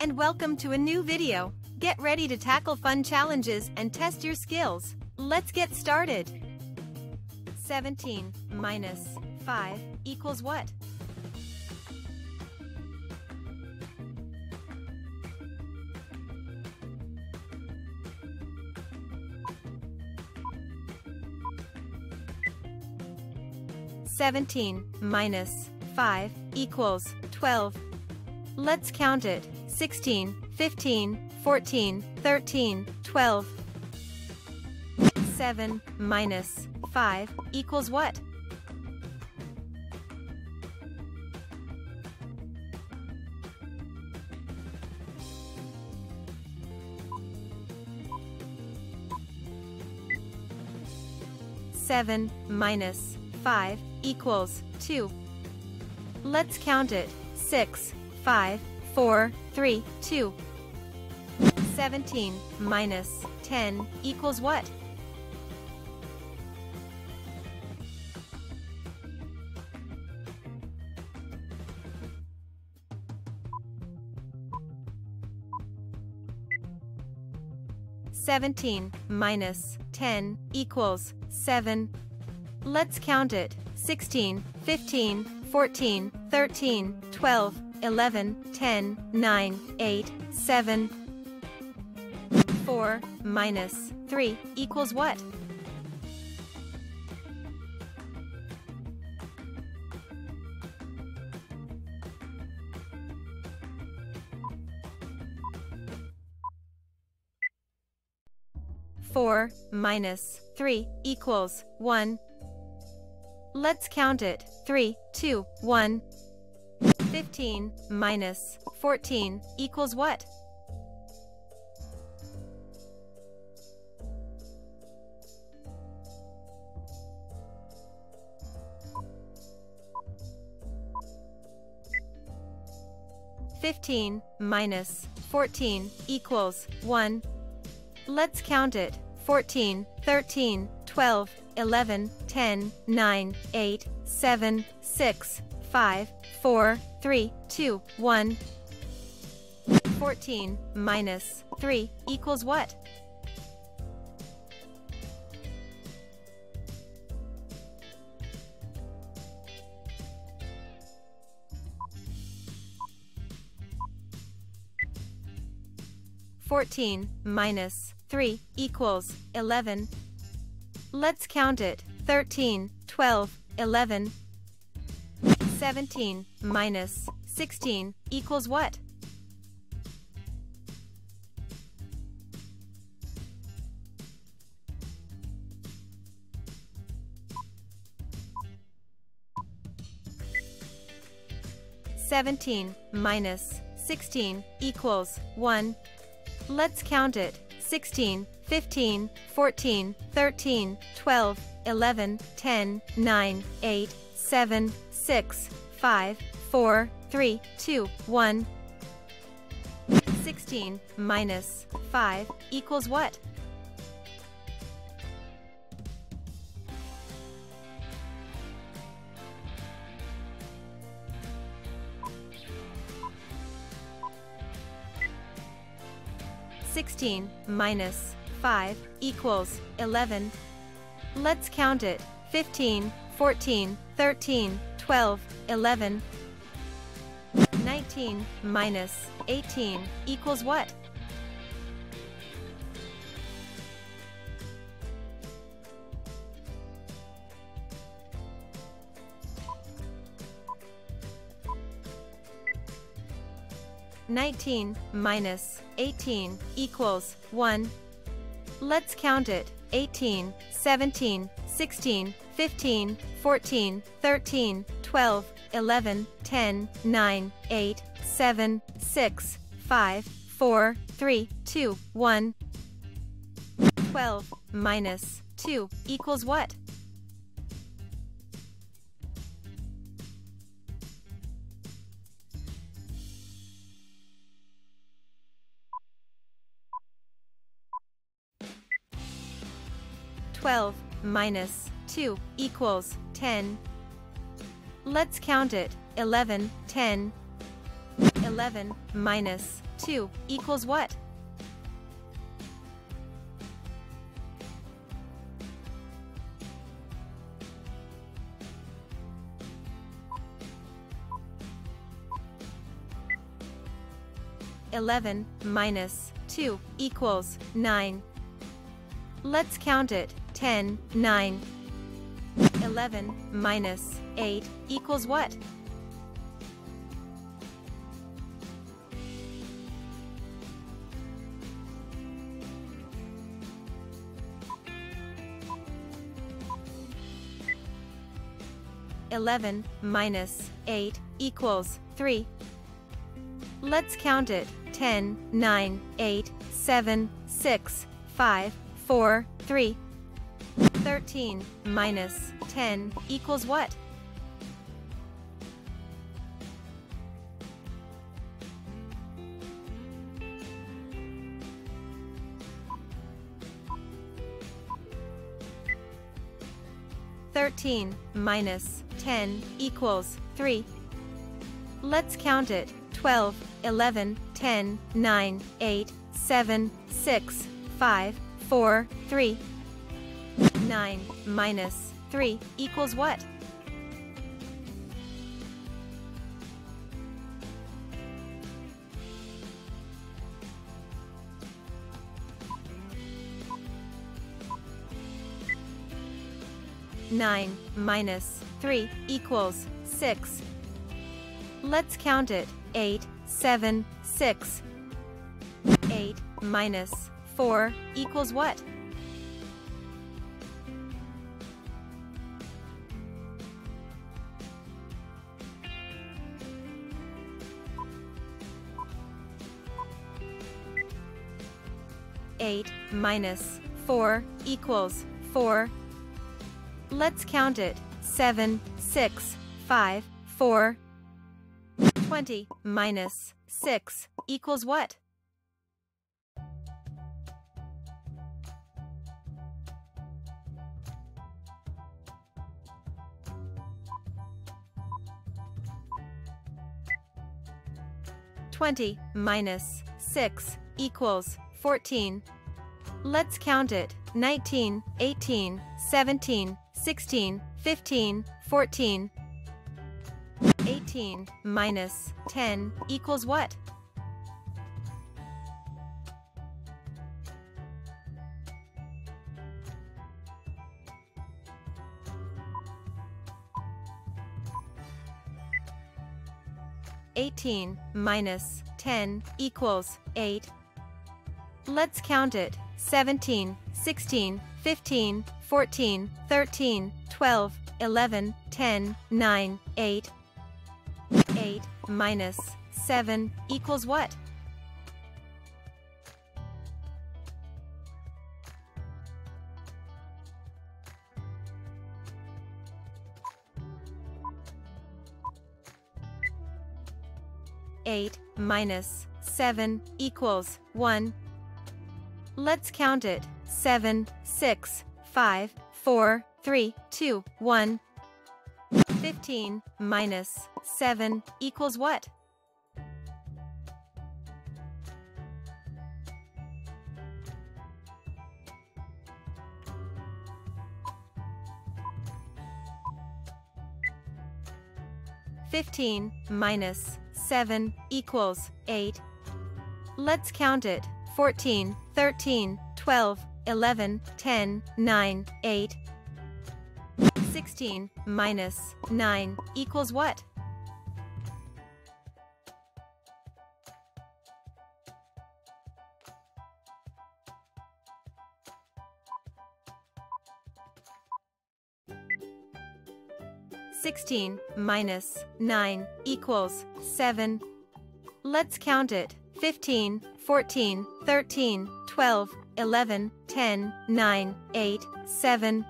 And welcome to a new video. Get ready to tackle fun challenges and test your skills. Let's get started. 17 minus 5 equals what? Seventeen minus five equals twelve. Let's count it. 16, 15, 14, 13, 12. 7 minus 5 equals what? Seven minus five equals two. Let's count it. Six, five, four, three, two. Seventeen minus ten equals what? Seventeen minus ten equals seven. Let's count it. 16, 15, 14, 13, 12, 11, 10, 9, 8, 7. 4 minus 3 equals what? Four minus three equals one. Let's count it. Three, two, one. 15 minus 14 equals what? Fifteen minus fourteen equals one. Let's count it. 14, 13, 12, 11, 10, 9, 8, 7, 6, 5, 4, 3, 2, 1. 14 minus 3 equals what? Fourteen minus three equals eleven. Let's count it. Thirteen, twelve, eleven, 17 minus 16 equals what? Seventeen minus sixteen equals one. Let's count it. 16, 15, 14, 13, 12, 11, 10, 9, 8, 7, 6, 5, 4, 3, 2, 1. 16 minus 5 equals what? Sixteen minus five equals eleven. Let's count it. 15, 14, 13, 12, 11. 19 minus 18 equals what? Nineteen minus eighteen equals one. Let's count it. 18, 17, 16, 15, 14, 13, 12, 11, 10, 9, 8, 7, 6, 5, 4, 3, 2, 1. 12 minus 2 equals what? Twelve minus 2 equals 10. Let's count it. 11, 10, 11 minus 2 equals what? Eleven minus two equals nine. Let's count it. Ten, nine. Eleven minus eight equals what? Eleven minus eight equals three. Let's count it. 10, 9, 8, 7, 6, 5, 4, 3. 13 minus 10 equals what? Thirteen minus ten equals three. Let's count it. 12, 11, 10, 9, 8, 7, 6, 5, 4, 3. 9 minus 3 equals what? Nine minus three equals six. Let's count it. Eight, seven, six. Eight minus four equals what? 8 minus 4 equals 4. Let's count it. 7, 6, 5, 4. 20 minus 6 equals what? Twenty minus six equals 14. Let's count it 19, 18, 17, 16, 15, 14. 18 minus 10 equals what? Eighteen minus ten equals eight. Let's count it 17, 16, 15, 14, 13, 12, 11, 10, 9, 8. 8 minus 7 equals what? Eight minus seven equals one. Let's count it. Seven, six, five, four, three, two, one. 15 minus 7 equals what? Fifteen minus seven equals eight. Let's count it. 14, 13, 12, 11, 10, 9, 8. 16 minus 9 equals what? Sixteen minus nine equals seven. Let's count it. 15, 14, 13, 12, 11, 10, 9, 8, 7,